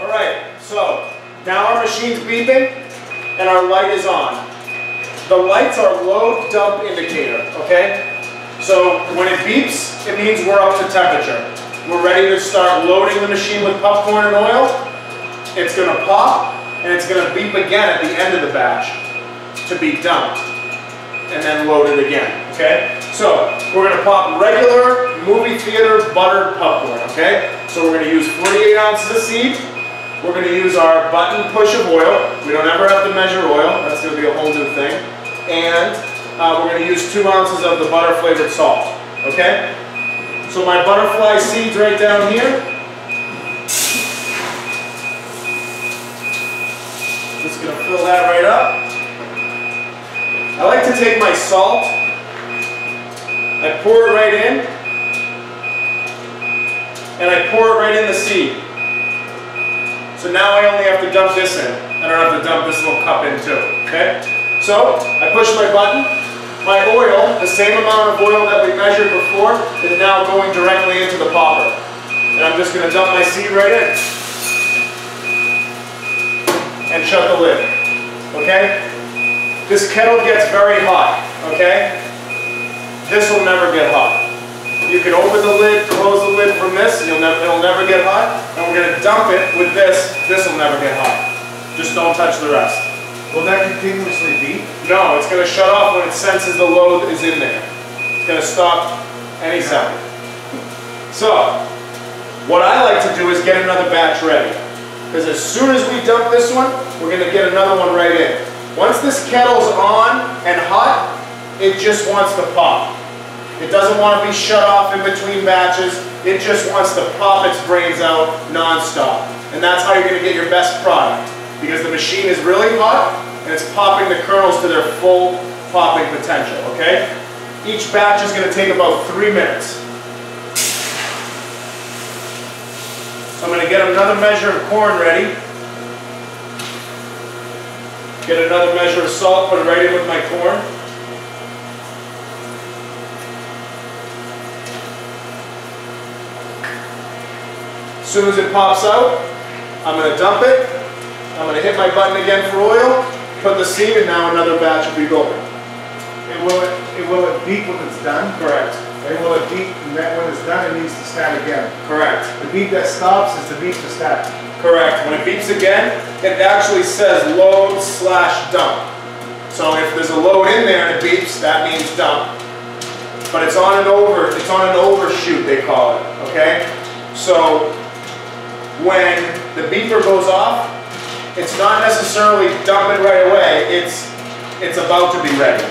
All right, so now our machine's beeping and our light is on. The lights are load dump indicator, okay? So when it beeps, it means we're up to temperature. We're ready to start loading the machine with popcorn and oil. It's gonna pop and it's gonna beep again at the end of the batch to be dumped and then loaded again, okay? So we're gonna pop regular movie theater buttered popcorn, okay? So we're gonna use 48 ounces of seed, we're going to use our button push of oil. We don't ever have to measure oil. That's going to be a whole new thing. And uh, we're going to use two ounces of the butter flavored salt. Okay? So my butterfly seeds right down here. Just going to fill that right up. I like to take my salt. I pour it right in. And I pour it right in the seed. So now I only have to dump this in. I don't have to dump this little cup in too, okay? So, I push my button. My oil, the same amount of oil that we measured before, is now going directly into the popper. And I'm just going to dump my seed right in. And shut the lid, okay? This kettle gets very hot, okay? This will never get hot. You can open the lid, close the lid from this, and never, it'll never get hot. And we're going to dump it with this. This will never get hot. Just don't touch the rest. Will that continuously beep? No, it's going to shut off when it senses the load is in there. It's going to stop any second. So, what I like to do is get another batch ready. Because as soon as we dump this one, we're going to get another one right in. Once this kettle's on and hot, it just wants to pop. It doesn't want to be shut off in between batches. It just wants to pop its brains out non-stop. And that's how you're going to get your best product. Because the machine is really hot and it's popping the kernels to their full popping potential, okay? Each batch is going to take about three minutes. So I'm going to get another measure of corn ready. Get another measure of salt, put it right in with my corn. Soon as it pops out, I'm going to dump it. I'm going to hit my button again for oil, put the seed, and now another batch will be going. And will it, it will it beep when it's done? Correct. And will it beep when it's done it needs to start again? Correct. The beep that stops is the beep to start. Correct. When it beeps again, it actually says load slash dump. So if there's a load in there and it beeps, that means dump. But it's on an over, it's on an overshoot, they call it. Okay? So when the beeper goes off, it's not necessarily dump it right away, it's, it's about to be ready.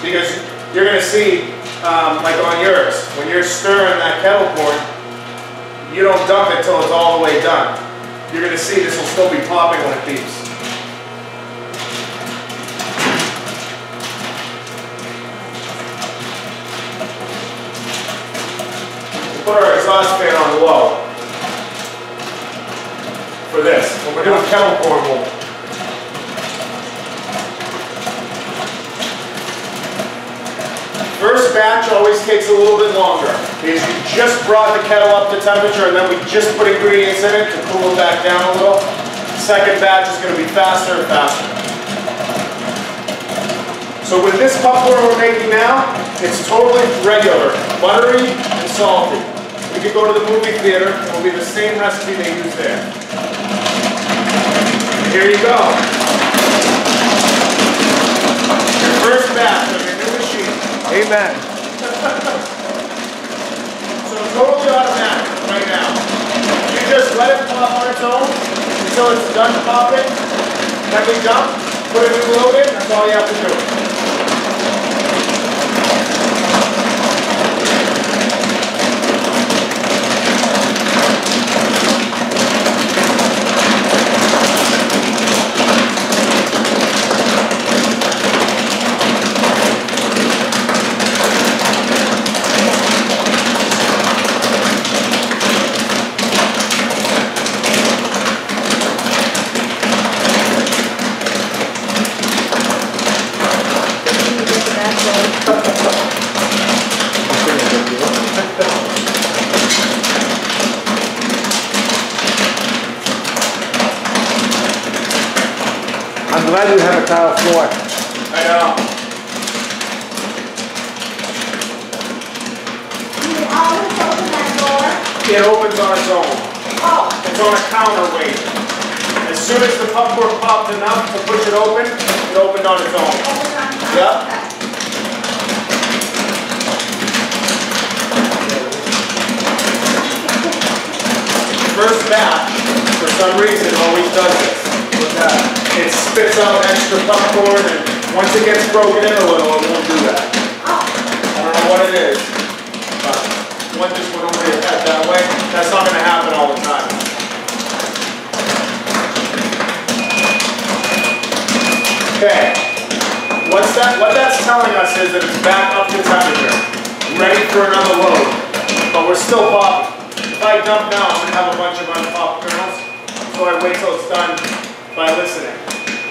Because you're going to see, um, like on yours, when you're stirring that kettle corn, you don't dump it till it's all the way done. You're going to see this will still be popping when it beeps. Put our exhaust fan on low for this. We're doing kettle corn, we'll First batch always takes a little bit longer because you just brought the kettle up to temperature and then we just put ingredients in it to cool it back down a little. Second batch is going to be faster and faster. So with this popcorn we're making now, it's totally regular, buttery and salty. We could go to the movie theater, and it will be the same recipe they use there. Here you go. Your first batch of your new machine. Amen. so totally automatic right now. You just let it pop on its own until it's done popping. Then we dump, put a new load in, that's all you have to do. Soon as the popcorn popped enough to push it open, it opened on its own. Yeah. First batch, for some reason, always does this. That? Uh, it spits out extra popcorn and once it gets broken in a little, it won't do that. I don't know what it is, but one just went over your head that way. That's not gonna happen all the time. Okay, what's that, what that's telling us is that it's back up to temperature, ready for another load, but we're still popping. If I dump now, I'm gonna have a bunch of unpopped kernels, so I wait till it's done by listening.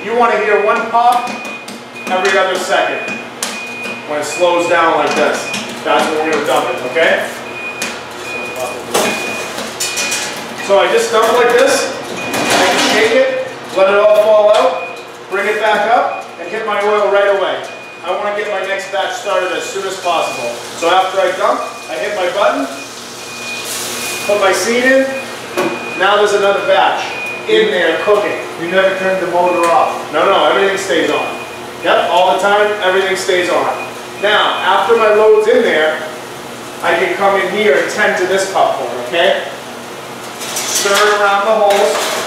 You wanna hear one pop every other second when it slows down like this. That's when we're gonna dump it, okay? So I just dump like this, I can shake it, let it all fall out, bring it back up, and hit my oil right away. I wanna get my next batch started as soon as possible. So after I dump, I hit my button, put my seed in, now there's another batch in there cooking. You never turned the motor off. No, no, everything stays on. Yep, all the time, everything stays on. Now, after my load's in there, I can come in here and tend to this popcorn, okay? Stir around the holes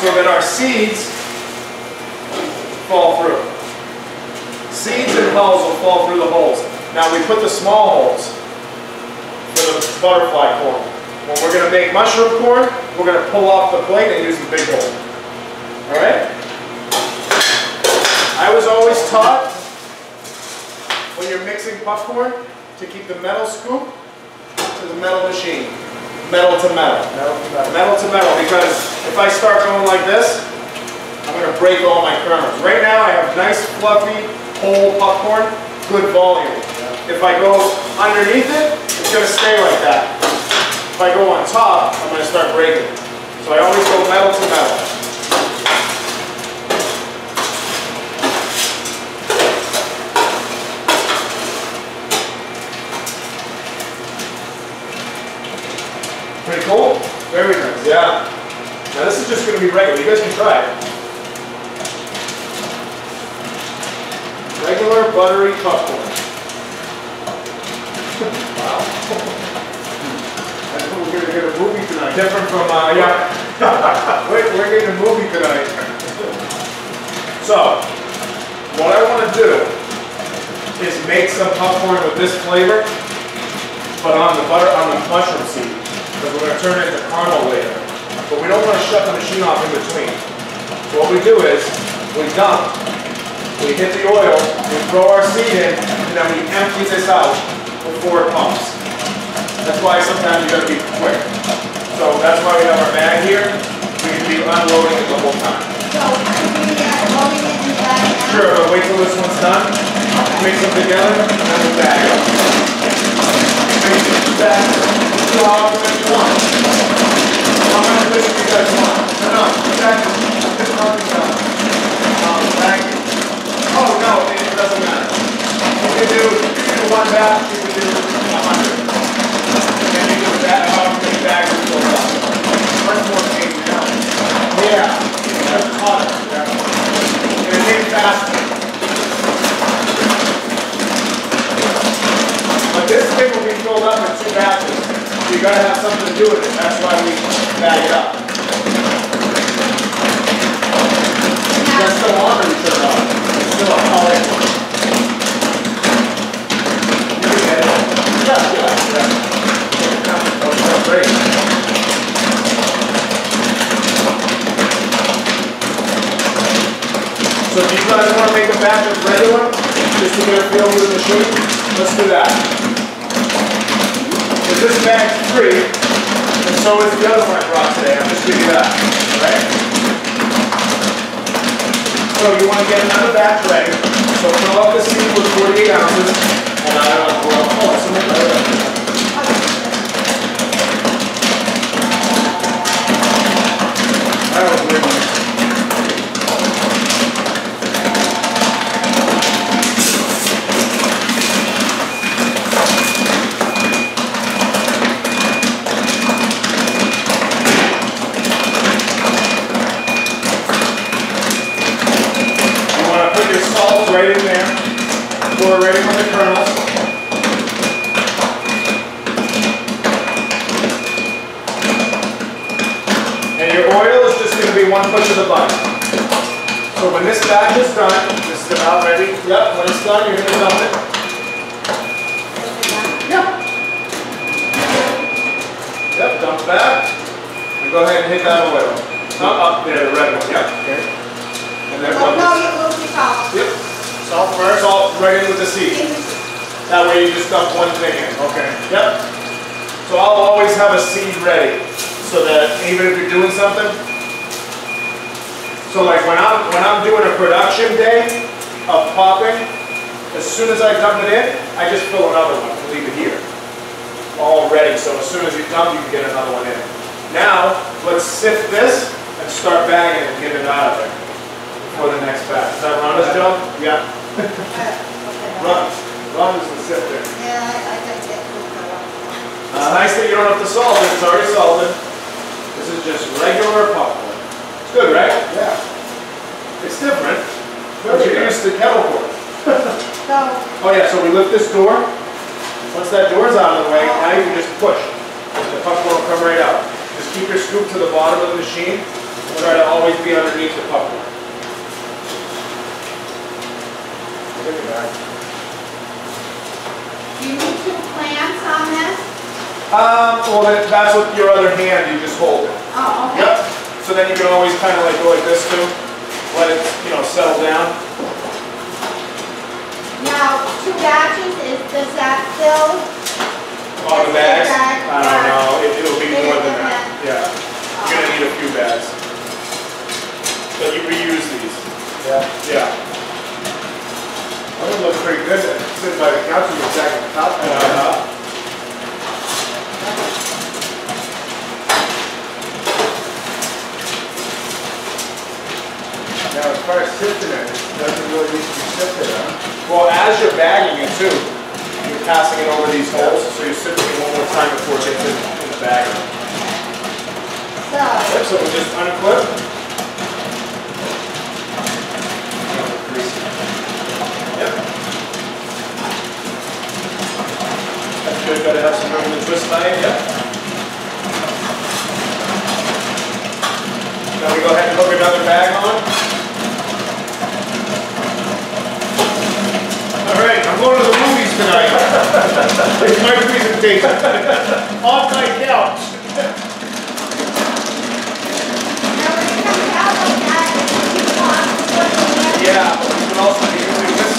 so that our seeds fall through. Seeds and hulls will fall through the holes. Now, we put the small holes for the butterfly corn. When we're gonna make mushroom corn, we're gonna pull off the plate and use the big hole. All right? I was always taught when you're mixing popcorn to keep the metal scoop to the metal machine. Metal to metal. Metal to metal. Metal to metal, because if I start going like this, I'm gonna break all my kernels. Right now, I have nice fluffy, whole popcorn, good volume. If I go underneath it, it's gonna stay like that. If I go on top, I'm gonna start breaking. So I always go metal to metal. Pretty cool? Very nice, yeah. Now this is just gonna be regular, you guys can try it. Regular buttery popcorn. Wow. I think we're gonna get a movie tonight. Different from, uh, yeah. We're, we're getting a movie tonight. So, what I wanna do is make some popcorn with this flavor, but on the butter, on the mushroom seed, because we're gonna turn it into caramel later. But we don't wanna shut the machine off in between. So what we do is, we dump, we hit the oil, we throw our seed in, and then we empty this out before it pumps. That's why sometimes you gotta be quick. So that's why we have our bag here, we can be unloading it the whole time. so I'm loading it in the bag now? Sure, but wait till this one's done, mix them together, and then we bag it up. Mix it back, this thing will be filled up in two batches. You gotta have something to do with it. That's why we bag it up. That's still on or turn off? It's still on. Oh. You can get it. Yeah, yeah, yeah. Oh, that's great. So if you guys want to make a batch of regular, just to get a feel for the machine, let's do that. This bag's free, and so is the other one I brought today, I'm just giving you that, right? So you want to get another batch ready, so fill up the seed with 48 ounces, and I don't it's in there. That was weird. Ready for the kernels? And your oil is just going to be one push of the button. So when this batch is done, this is about ready. Yep, when it's done, you're going to dump it. Yep. Yep, dump back. And go ahead and hit that oil. Not up there, the red one, yep. Okay. And then oh, no, you lose your top. Yep. Salt first? salt right in with the seed. That way you just dump one thing in. Okay. Yep. So I'll always have a seed ready, so that even if you're doing something. So like when I'm, when I'm doing a production day of popping, as soon as I dump it in, I just fill another one and leave it here. All ready, so as soon as you dump, you can get another one in. Now, let's sift this and start bagging it and get it out of there for the next batch. Is that Rhonda's job? Yeah. Run, run is the sifter. Yeah, I, I got that. It's nice that you don't have to salt it, it's already salted. This is just regular popcorn. It's good, right? Yeah. It's different. Very But you're good. used to kettle corn. So, Oh yeah, so we lift this door. Once that door's out of the way, now you can just push. The popcorn will come right out. Just keep your scoop to the bottom of the machine. and Try to always be underneath the popcorn. Look at that. do you need two clamps on this? Um, well, that- that's with your other hand, you just hold it. Oh, okay. Yep. So then you can always kind of like go like this too. Let it, you know, settle down. Now, two batches, is, does that fill? On the bags? Bag, I don't or- know, it, it'll be Bigger more than than that, yeah. You're gonna need a few bags. But you reuse these, Yeah. yeah. That would look pretty good, sitting by the couch with your jack on top. Uh-huh. Now, as far as sifting it, it doesn't really need to be sifted, huh? Well, as you're bagging it too, you're passing it over these holes, so you're sifting it one more time before it gets in, in the bag. So, Yep, so we just unclip. Yep. That's good, gotta have some room in the twist knife, yep. Now we go ahead and hook another bag on. All right, I'm going to the movies tonight. It's my presentation. On my couch. now when it comes out like that, you want to put it in. Yeah, but we can also be using this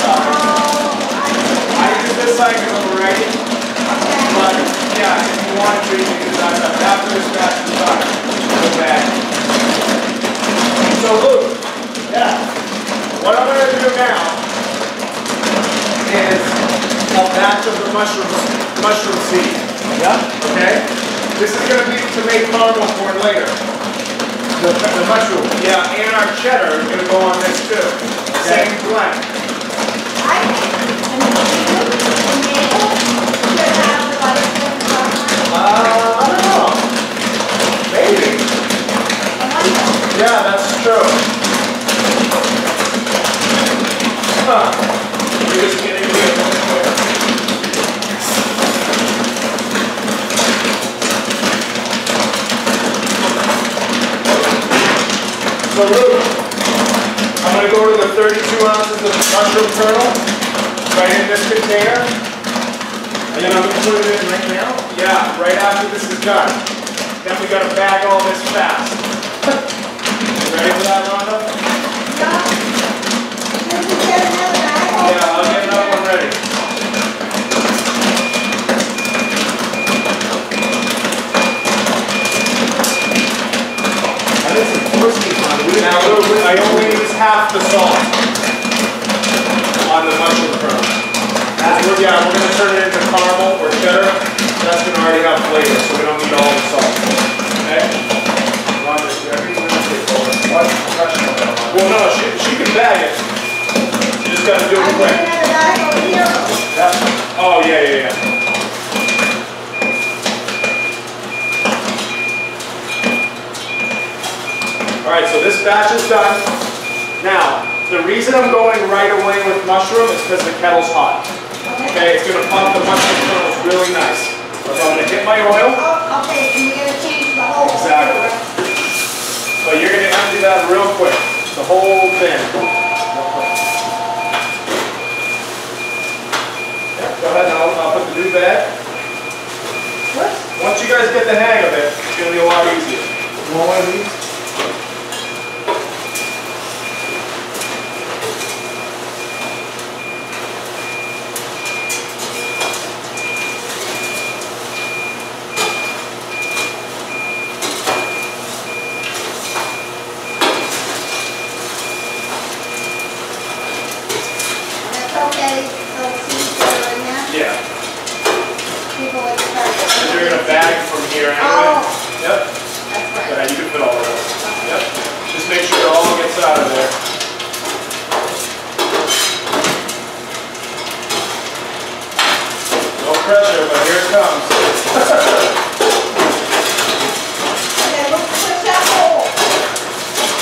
side. Oh, I I use this side because I'm ready, okay. but yeah, if you want to, you can use that side. After this batch is done, go back. So Luke, Yeah. what I'm gonna do now is a batch of the mushrooms, mushroom seed, Yeah. okay? This is gonna be to make caramel corn later. The, the mushroom. Yeah, and our cheddar is gonna go on this too. Same blend. I think the maple should have the buttercorn somewhere. Uh, I don't know. Maybe. Yeah, that's true. Huh. You're just getting me a little quick. So Luke, I'm gonna go to the 32 ounces of mushroom kernel, right in this container. And then I'm gonna put it in right now? Yeah, right after this is done. Then we gotta bag all this fast. Ready for that, Rhonda? Half the salt on the mushroom kernel. As we're, yeah, we're gonna turn it into caramel or cheddar. That's gonna already have flavor, so we don't need all the salt. Okay? Rhonda, everything is take over. What professional that one? Well, no, she, she can bag it. You just gotta do it quick. another bag over here. Yeah. Oh, yeah, yeah, yeah. All right, so this batch is done. Now, the reason I'm going right away with mushroom is because the kettle's hot. Okay, it's gonna pump the mushroom kernels really nice. So I'm gonna hit my oil. Oh, okay, and you're gonna change the whole. Exactly. So you're going to empty that real quick. The whole thing. Yeah, go ahead, and I'll, I'll put the new bag. Once you guys get the hang of it, it's gonna be a lot easier. Want one of these? That's okay, so seeds that are in there, Yeah. people like to start. And you're gonna bag from here anyway. Oh, Yep. that's Go right. ahead, you can fit all of those. Yep. Just make sure it all gets out of there. No pressure, but here it comes. Okay, let's push that hole.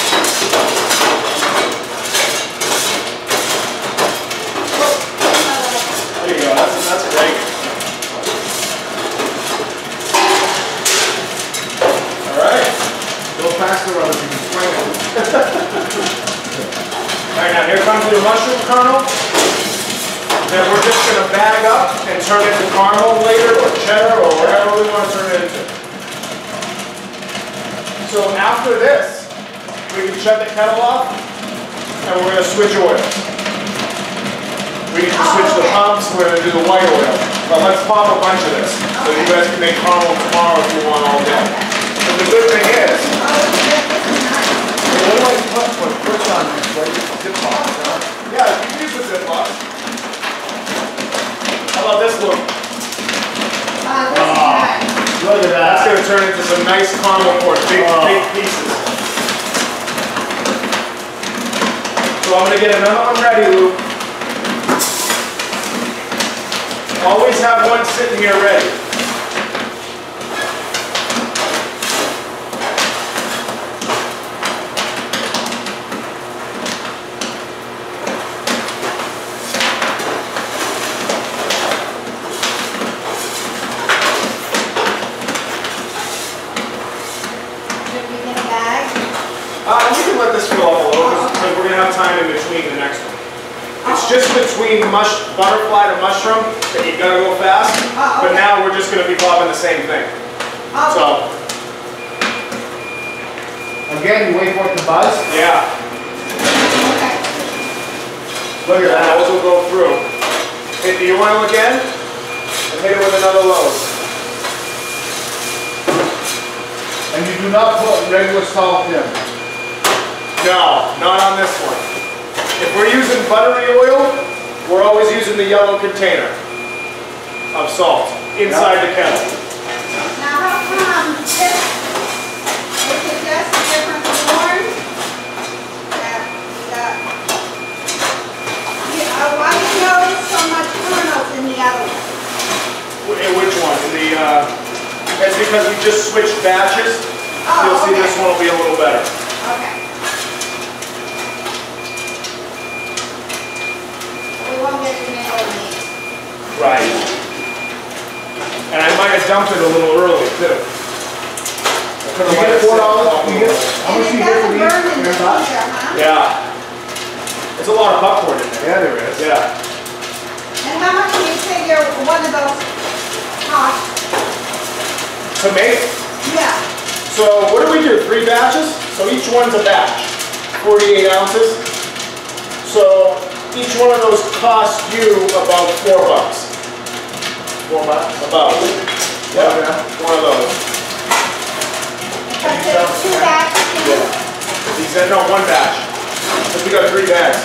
Oh, There you go, that's, that's great. All right. Go faster or you can swing it. All right, now here comes your mushroom kernel. Then we're just gonna bag up and turn it to caramel later, or cheddar, or whatever we wanna turn it into. So after this, we can shut the kettle off, and we're gonna switch oil. We need to switch the pumps, we're gonna do the white oil. But let's pop a bunch of this, so you guys can make caramel tomorrow if you want all day. But the good thing is. What do I put, put, on this, like, zip box, huh? Yeah, you can use the Ziploc. How about this look? Uh, this is nice. Look at That's gonna turn into some nice caramel corn, big, Oh. big pieces. So I'm gonna get another one ready, Lou. Always have one sitting here ready. Should we get a bag? Uh, you can let this fill up a little, because we're gonna have time in between the next one. It's just between mush, butterfly to mushroom, that you gotta go fast, but now we're just gonna be bobbing the same thing. So, Again, you wait for it to buzz. yeah. Look at that. those will go through. Hit the oil again, and hit it with another load. And you do not put regular salt in. No, not on this one. If we're using buttery oil, we're always using the yellow container of salt inside the kettle. Now, how come this, is it just a different corn? That, that, yeah, uh, why do you notice so much kernels in the other one? Eh, Which one? The, uh, it's because we just switched batches. Oh, You'll see okay. this one will be a little better. Okay. We won't get your nail in these. Right. And I might have dumped it a little early too. You get four dollars. you get, how much And you get for these? burn in the Your huh? Yeah. There's a lot of popcorn in there. Yeah, there is. Yeah. And how much do you figure one of those costs? To make, Yeah. so what do we do? Three batches? So each one's a batch, 48 ounces. So each one of those costs you about four bucks. Four bucks. About. Yeah, one of those. There's two bags in. He said, no, one batch. Because we got three bags.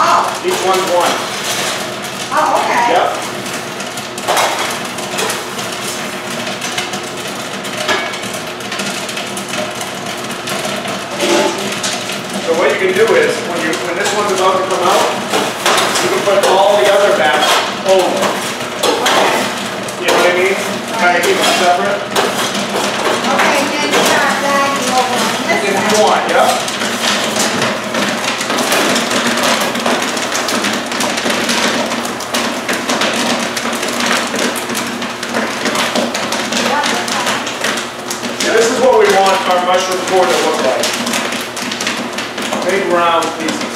Oh, Each one's one. oh, okay. Yep. So what you can do is, when you, when this one's about to come out, you can put all the other batch over. Okay. You know what I mean? Kind of keep them separate. Okay, then you start bagging over on this If you side. want, yep. Yeah, this is what we want our mushroom corn to look like. big round pieces.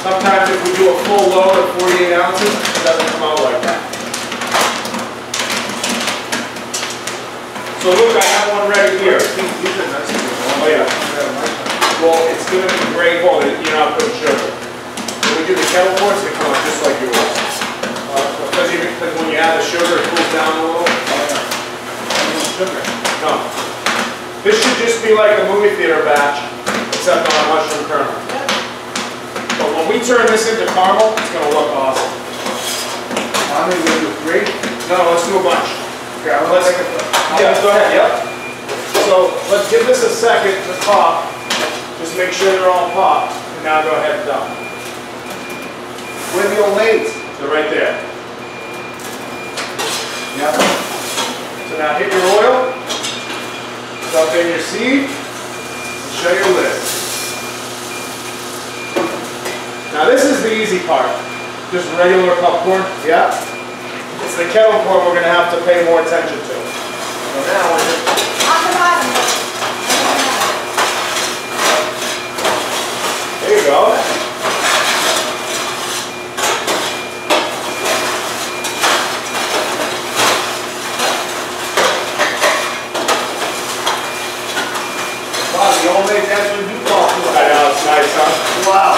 Sometimes if we do a full load of 48 ounces, it doesn't come out like that. So look, I have one ready here. Oh yeah. Well, it's gonna be great, well, you're not putting sugar. When we do the kettle corn, it's gonna come out just like yours. Because you, because when you add the sugar, it cools down a little. No. This should just be like a movie theater batch, except on a mushroom kernel. But when we turn this into caramel, it's gonna look awesome. How many will you three? No, let's do a bunch. Okay, I'm Let's, take a. yeah, go ahead, yep. So, let's give this a second to pop. Just make sure they're all popped, and now go ahead and dump. Where the old ladies? They're right there. Yeah. So now hit your oil, dump in your seed, and show your lid. Now this is the easy part, just regular popcorn. Yeah. It's the kettle corn we're gonna have to pay more attention to. So now we're just, On the bottom. There you go. wow, the old ladies actually do fall through. I know, it's nice, huh? Wow.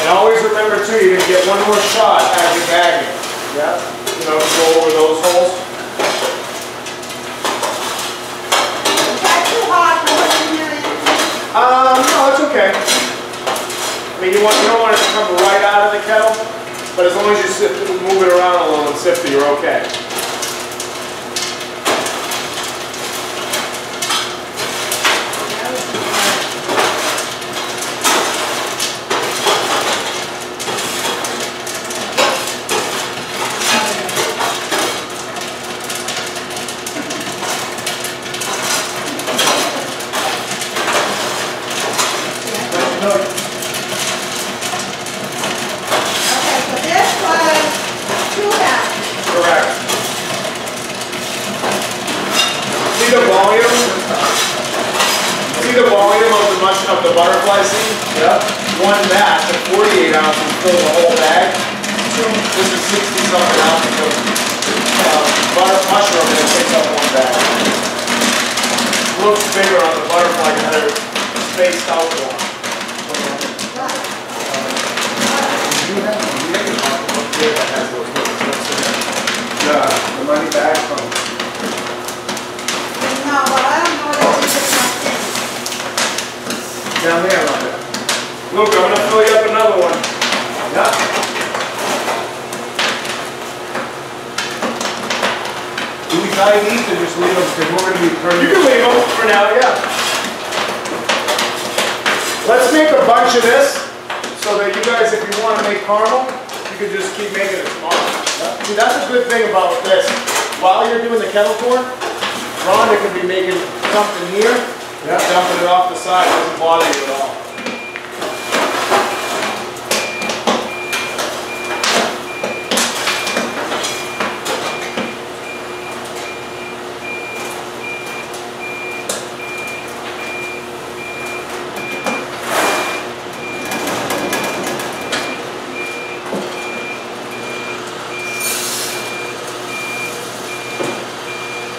And always remember too, you're gonna get one more shot as you're bagging. You know, go over those holes. Is that too hot for what doing? Um, no, it's okay. I mean, you want, you don't want it to come right out of the kettle, but as long as you sift, move it around a little and sift it, you're okay. No, Okay, so this was two pounds. Correct. See the volume? See the volume of the mush, of the butterfly seed? yeah. One batch of 48 ounces fills the whole bag. Two, this is 60 something ounces of uh, butter mushroom and it takes up one bag. Looks bigger on the butterfly because they're spaced out more. Right. You have, you make it hard to look good that has those little clips in it. Yeah, the money back from, No, but I don't know that these are my down there. Look, I'm gonna fill you up another one. Yeah. Do we tie these and just leave them, because we're gonna be turning. You can leave them for now, yeah. Let's make a bunch of this, so that you guys, if you wanna make caramel, you can just keep making it tomorrow. See, that's a good thing about this. While you're doing the kettle corn, Rhonda could be making something here, Yeah. dumping it off the side, doesn't bother you at all.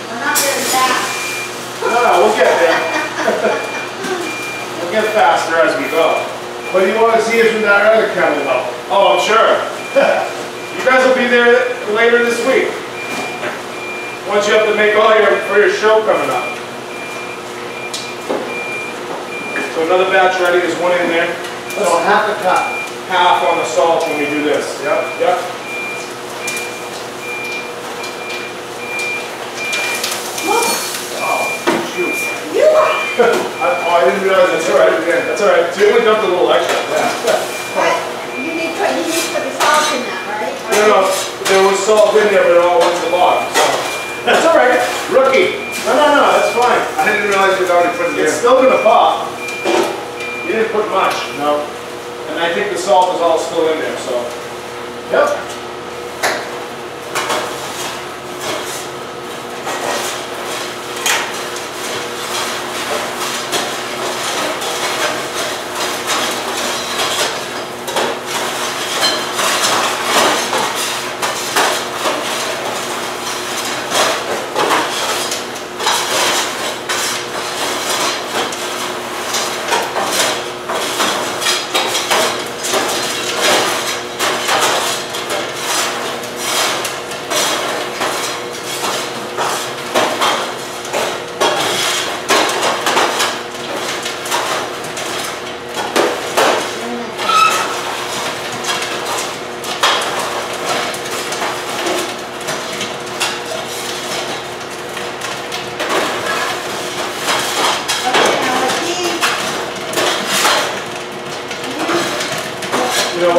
I'm not very fast. No, no, we'll get there. We'll get faster as we go. What do you wanna see us with our other kettle though? Oh, I'm sure. You guys will be there later this week. Once you have to make all your, for your show coming up. So another batch ready, there's one in there. So half a cup. Half on the salt when we do this. Yep. Yep. Look, Oh, shoot. you are, I, oh, I didn't realize, that's all right. Yeah, That's all right. So you only dumped a little extra. what, you need to, you need to put the salt in that, right? No, no, there was salt in there, but it all went to the bottom, so. That's all right. Rookie. No, no, no, that's fine. I didn't realize we'd already put it in. It's still gonna pop. You didn't put much. No. And I think the salt is all still in there, so. Yep.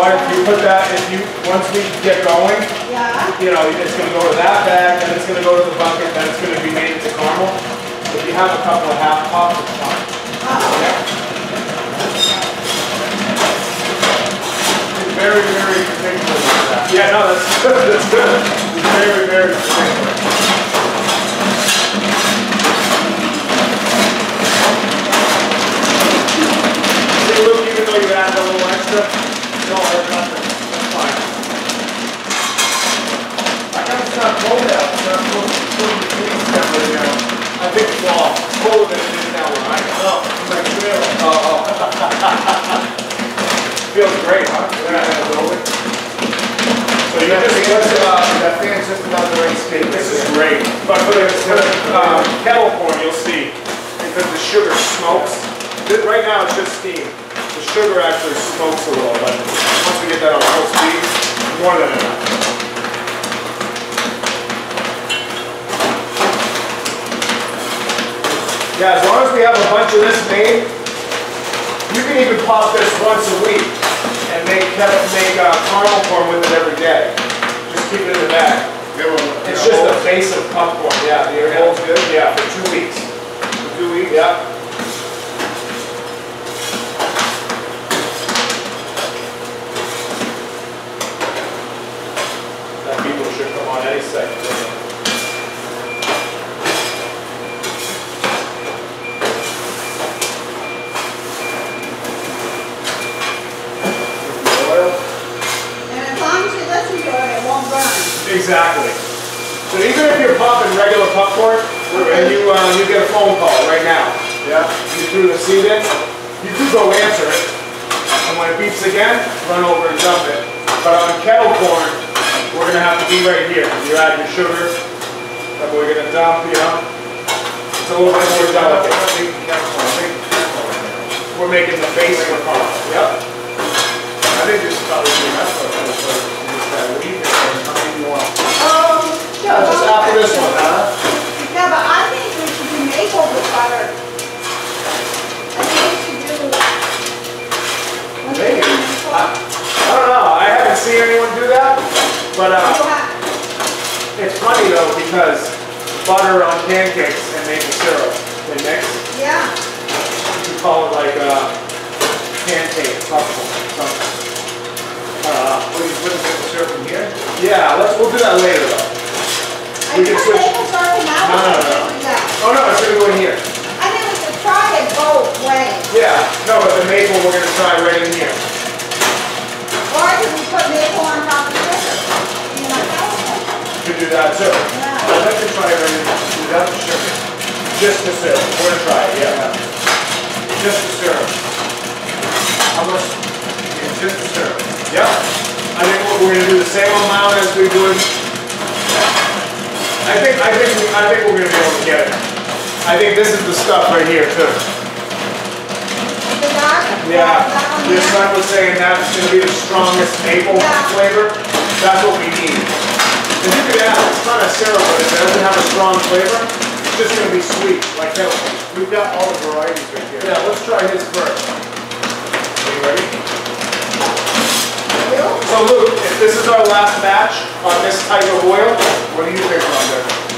what, if you put that, if you, once we get going, Yeah, you to that bag, then it's gonna go to the bucket, then it's gonna be made into caramel. If you have a couple of half pops, it's fine. Yeah. Very, very particular with that. Yeah, no, that's good, that's good. Very, very particular. Luke, even though you added a little extra, no, there's nothing, that's fine. I know it's not cold out, it's not supposed to be freezing now. I think it's all colder than it is now where I am. No, it's like trailer. Oh, oh. Feels great, huh? I know. So you just, fan's, uh, that fan's just about the right speed. this is great. But for the, for the, um, kettle corn, you'll see, because the sugar smokes. Right now, it's just steam. The sugar actually smokes a little, but once we get that on full speed, more than enough. Yeah, as long as we have a bunch of this made, you can even pop this once a week and make, make uh, caramel corn with it every day. Just keep it in the bag. It's just a base of popcorn, yeah, the air holds good, yeah, for two weeks. For two weeks? Yeah. That people should come on any second. Oil. and as long as you listen to it, it won't burn. Exactly. So even if you're popping regular popcorn, and you, uh, you get a phone call right now, Yeah. you threw the seed in, you could go answer it, and when it beeps again, run over and dump it. But on kettle corn, we're gonna have to be right here. You add your sugar, that we're gonna dump, you know? It's a little bit more delicate. We're making the base for caramel. Yep. I think this is probably enough for us, so just that week, and how many you want? Um, Yeah, just after this one, huh? Yeah, but I think we should do maple with butter. I think we should do. Maybe. I I don't know, I haven't seen anyone do that, but, uh, You It's funny though, because butter on pancakes and maple syrup, they mix. Yeah, You call it like uh, pancake or something. Uh, What do you put the maple syrup in here? yeah, let's, we'll do that later though. We can switch. maple syrup and No, no, no. Oh no, it's gonna go in here. I think we should try it both ways. Yeah, no, but the maple we're gonna try right in here. Or could we put maple on top of sugar? You know, could do that too. Yeah. I'd like to try it right in, without the sugar. Just the syrup, we're gonna try it, yeah. Just the syrup. How much? Just the syrup. Yep. I think we're we're gonna do the same amount as we would. I think, I think, we- I think we're gonna be able to get it. I think this is the stuff right here too. The dark? Yeah, That one your son was saying that's gonna be the strongest maple Yeah. flavor. That's what we need. And you could add a ton of syrup, but if it doesn't have a strong flavor, it's just gonna be sweet, like kettle corn. We've got all the varieties right here. Yeah, let's try his first. Are you ready? So Luke, if this is our last batch on this type of oil, What do you think, Rhonda? I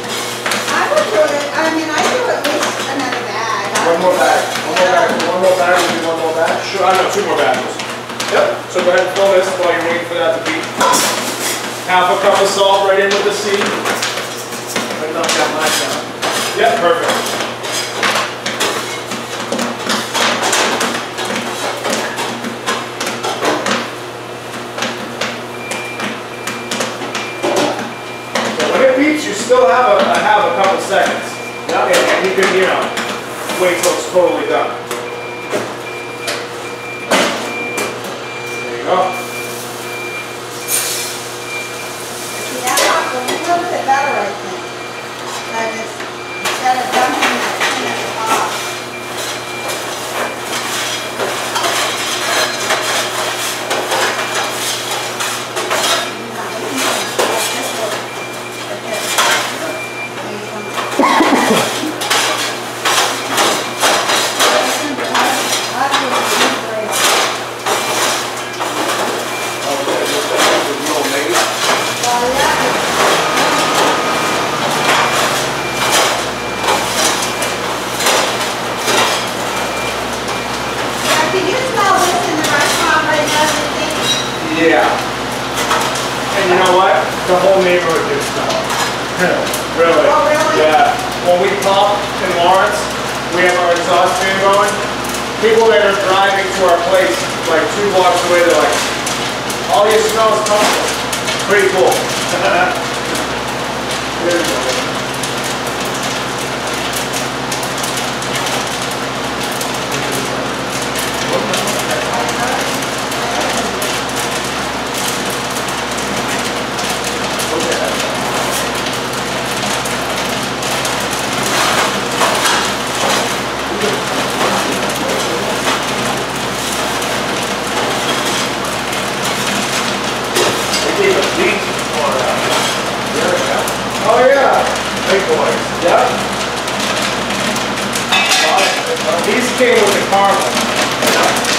would do it, I mean, I do at least another bag. One more bag, one more bag, one more bag, we do one more bag? Sure, I know, two more bags. Yep. So go ahead and fill this while you're waiting for that to beat. Half a cup of salt right in with the seed. I knocked out my down. Yep, perfect. So you still have a, have a couple seconds. Yep. And, and you can, you know, wait till it's totally done. There you go. Yeah, a little bit better, I think. That is, instead of dumping that thing at the top. neighborhood gets smell. Really? Oh, really? Yeah. When we pop in Lawrence, we have our exhaust fan going. People that are driving to our place, like two blocks away, they're like, all you smell is comfort. Pretty cool. There we go. They gave us these for, uh, year ago. Oh, yeah. Big boys. Yep. These came with the caramel.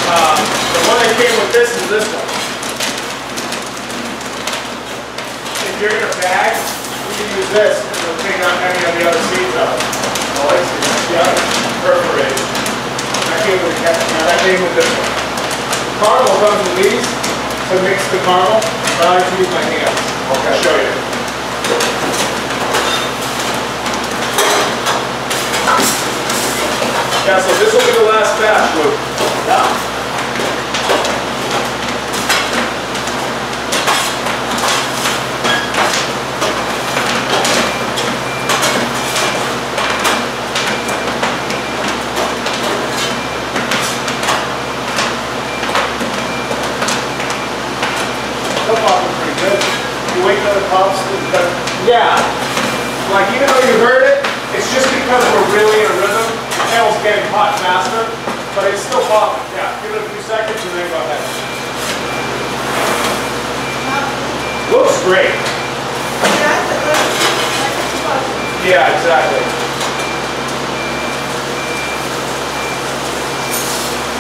Uh, the one that came with this is this one. If you're in a bag, you can use this and it'll take out any of the other seeds out. Oh, I see. Yeah, perforated. That came with the cap, now that came with this one. Caramel comes with these to mix the caramel, but I like to use my hands. Okay. I'll show you. Yeah, so this will be the last batch, Luke. Yeah. They'll pretty good. You wait till it Yeah. Like even though you heard it, it's just because we're really in a rhythm. The tail's getting hot faster, but it's still popping. Yeah, give it a few seconds and then go ahead. Looks great. Yeah, exactly.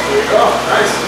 There you go. Nice.